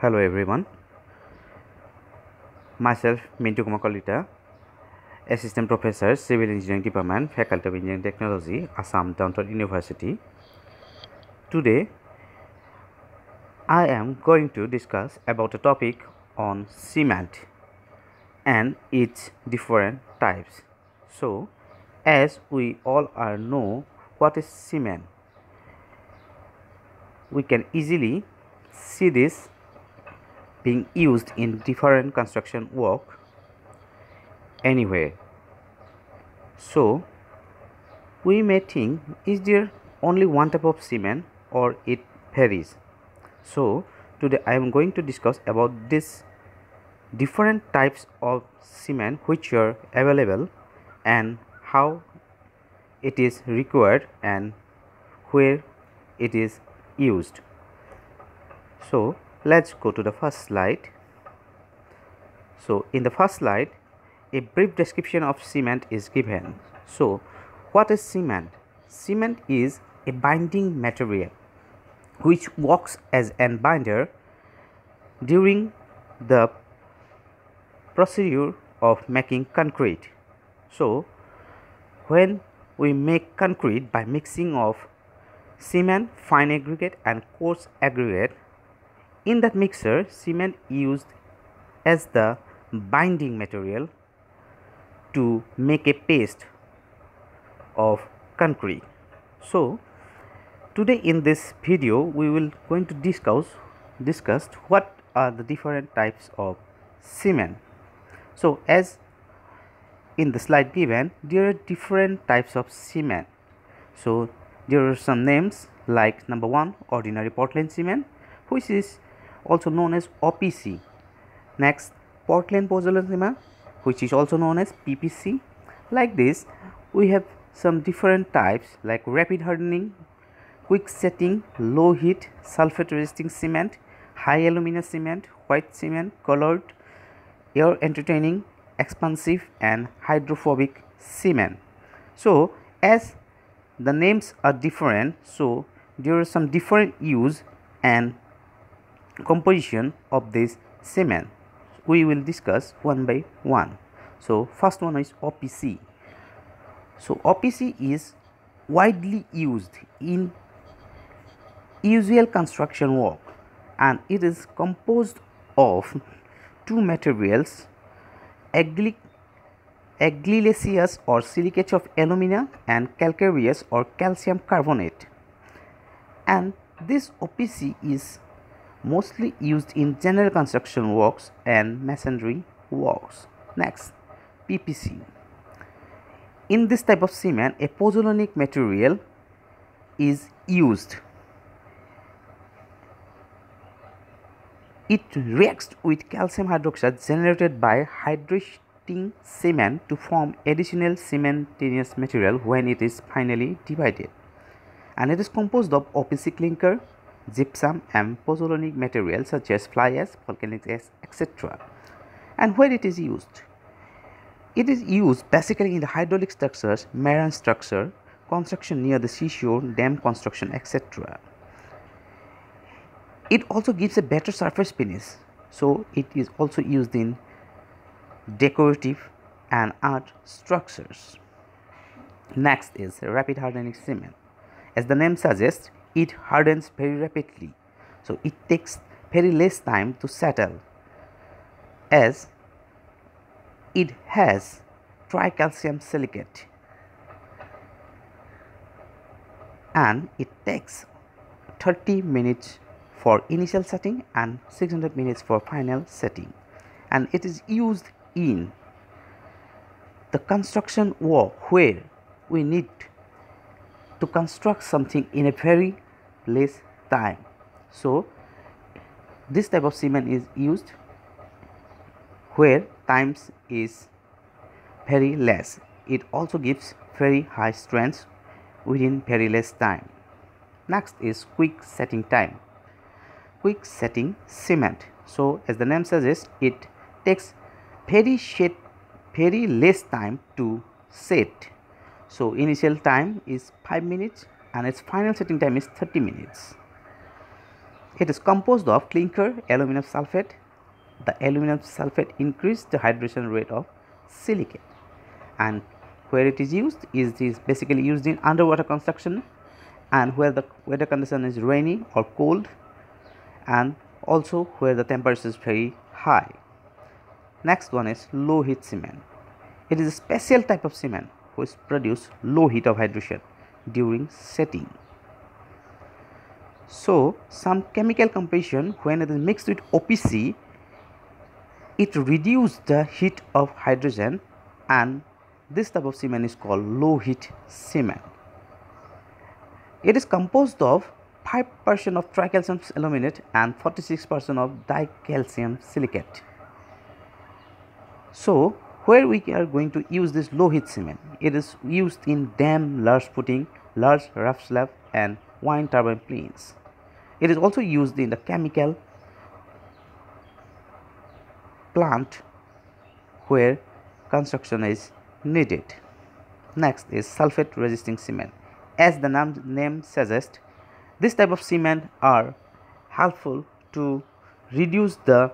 Hello everyone. Myself Mintu Kumar Kalita, Assistant Professor, Civil Engineering Department, Faculty of Engineering Technology, Assam Downtown University. Today, I am going to discuss about a topic on cement and its different types. So, as we all are know what is cement, we can easily see this being used in different construction work anywhere. So, we may think is there only one type of cement or it varies. So, today I am going to discuss about this different types of cement which are available and how it is required and where it is used. So, let's go to the first slide. So, in the first slide, a brief description of cement is given. So, what is cement? Cement is a binding material which works as an binder during the procedure of making concrete. So, when we make concrete by mixing of cement, fine aggregate and coarse aggregate, in that mixer cement used as the binding material to make a paste of concrete. So, today in this video we will going to discuss discuss what are the different types of cement. So, as in the slide given there are different types of cement. So, there are some names like number 1 ordinary Portland cement which is also known as OPC. Next, Portland Pozzolana, which is also known as PPC. Like this, we have some different types like rapid hardening, quick setting, low heat, sulfate resisting cement, high alumina cement, white cement, colored, air entertaining, expansive and hydrophobic cement. So, as the names are different, so there are some different use and composition of this cement we will discuss one by one. So first one is opc so opc is widely used in usual construction work and it is composed of two materials argillaceous or silicate of alumina and calcareous or calcium carbonate. And this opc is mostly used in general construction works and masonry works. Next, PPC. In this type of cement, a pozzolanic material is used. It reacts with calcium hydroxide generated by hydrating cement to form additional cementitious material when it is finally divided. And it is composed of OPC clinker, gypsum and pozzolanic materials such as fly ash, volcanic ash, etc. And where it is used? It is used basically in the hydraulic structures, marine structure, construction near the seashore, dam construction, etc. It also gives a better surface finish, so it is also used in decorative and art structures. Next is rapid hardening cement. As the name suggests, it hardens very rapidly. So it takes very less time to settle. As it has tricalcium silicate. And it takes 30 minutes for initial setting and 600 minutes for final setting. And it is used in the construction work where we need to construct something in a very less time. So this type of cement is used where times is very less. It also gives very high strength within very less time. Next is quick setting time. Quick setting cement. So as the name suggests it takes very short very less time to set so initial time is 5 minutes and its final setting time is 30 minutes. It is composed of clinker aluminum sulfate. The aluminum sulfate increase the hydration rate of silicate. And where it is used is this basically used in underwater construction and where the weather condition is rainy or cold and also where the temperature is very high. Next one is low heat cement. It is a special type of cement which produce low heat of hydration during setting so some chemical composition when it is mixed with opc it reduces the heat of hydrogen and this type of cement is called low heat cement it is composed of 5% of tricalcium aluminate and 46% of dicalcium silicate. So, where we are going to use this low heat cement? It is used in dam, large footing, large rough slab and wind turbine planes. It is also used in the chemical plant where construction is needed. Next is sulfate resisting cement as the name suggests this type of cement are helpful to reduce the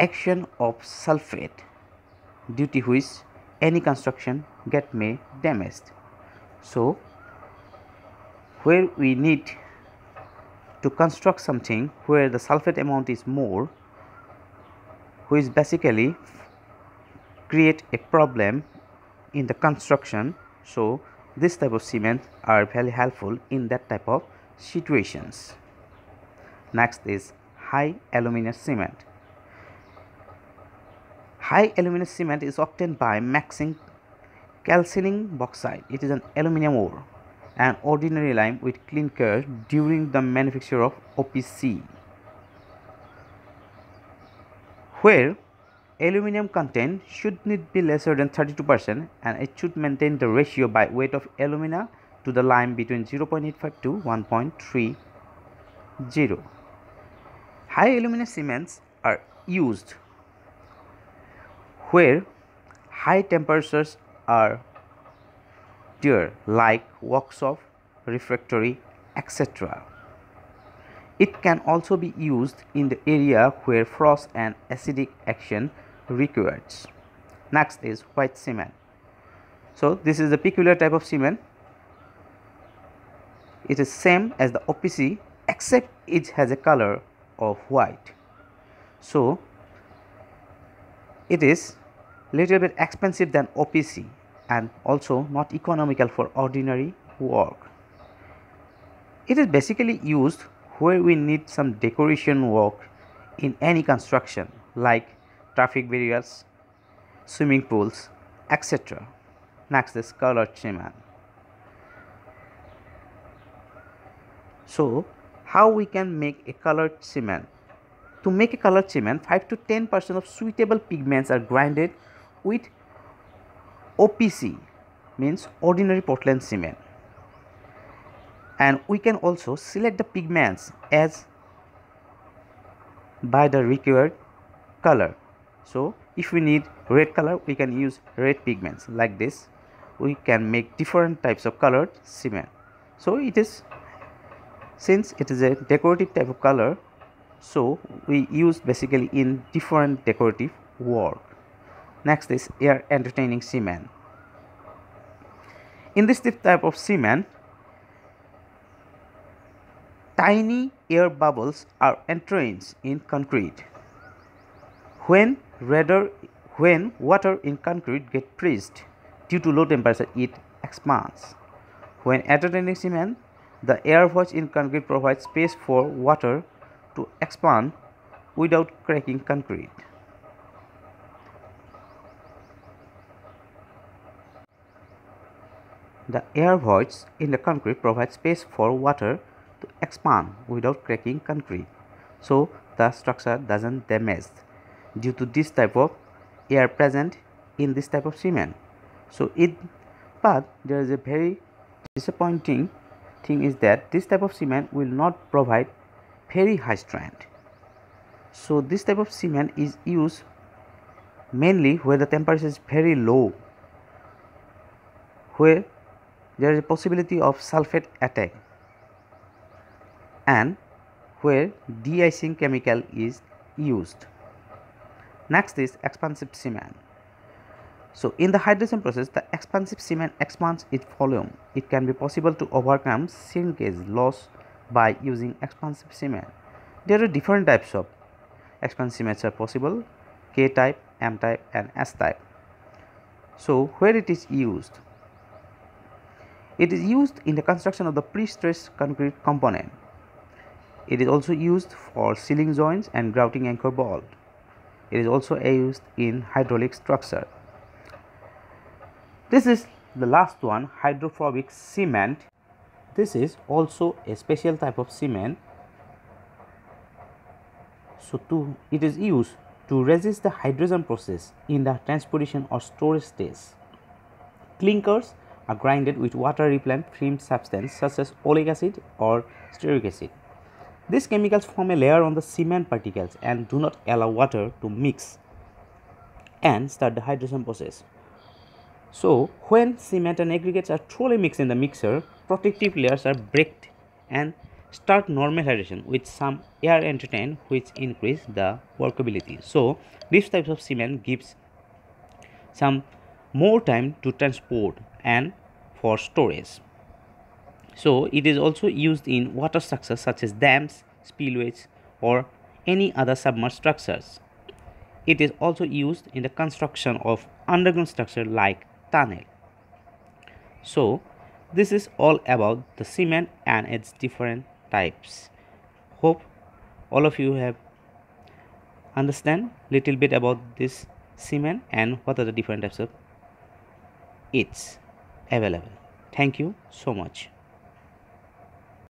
action of sulfate due to which any construction get may damaged. So where we need to construct something where the sulfate amount is more which basically create a problem in the construction. So this type of cement are very helpful in that type of situations. Next is high aluminum cement high aluminum cement is obtained by mixing calcining bauxite it is an aluminum ore and ordinary lime with clinker during the manufacture of opc where Aluminum content should not be lesser than 32% and it should maintain the ratio by weight of alumina to the lime between 0.85 to 1.30. High aluminum cements are used where high temperatures are dear like workshop, refractory, etc. It can also be used in the area where frost and acidic action required. Next is white cement. So this is a peculiar type of cement. It is same as the OPC except it has a color of white. So it is little bit expensive than OPC and also not economical for ordinary work. It is basically used where we need some decoration work in any construction like traffic barriers, swimming pools, etc. Next is colored cement. So, how we can make a colored cement? To make a colored cement, 5 to 10 percent of suitable pigments are grinded with OPC means ordinary Portland cement. And we can also select the pigments as by the required color. So if we need red color we can use red pigments. Like this we can make different types of colored cement. So it is since it is a decorative type of color so we use basically in different decorative work next is air entertaining cement in this type of cement tiny air bubbles are entrained in concrete when when water in concrete get freezed due to low temperature it expands. When entertaining cement, the air voids in concrete provides space for water to expand without cracking concrete. The air voids in the concrete provide space for water to expand without cracking concrete, so the structure doesn't damage due to this type of air present in this type of cement. So it but there is a very disappointing thing is that this type of cement will not provide very high strength. So this type of cement is used mainly where the temperature is very low where there is a possibility of sulfate attack and where de-icing chemical is used. Next is expansive cement. So in the hydration process, the expansive cement expands its volume. It can be possible to overcome shrinkage loss by using expansive cement. There are different types of expansive cements are possible, K-type, M-type and S-type. So where it is used? It is used in the construction of the pre-stressed concrete component. It is also used for sealing joints and grouting anchor bolt. It is also used in hydraulic structure. This is the last one hydrophobic cement. This is also a special type of cement. So to it is used to resist the hydrogen process in the transportation or storage stage. Clinkers are grinded with water repellent film substance such as oleic acid or stearic acid. These chemicals form a layer on the cement particles and do not allow water to mix and start the hydration process. So, when cement and aggregates are truly mixed in the mixer, protective layers are breaked and start normal hydration with some air entertain which increase the workability. So, these types of cement gives some more time to transport and for storage. So, it is also used in water structures such as dams, spillways or any other submerged structures. It is also used in the construction of underground structure like tunnel. So, this is all about the cement and its different types. Hope all of you have understand little bit about this cement and what are the different types of it's available. Thank you so much.